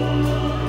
Música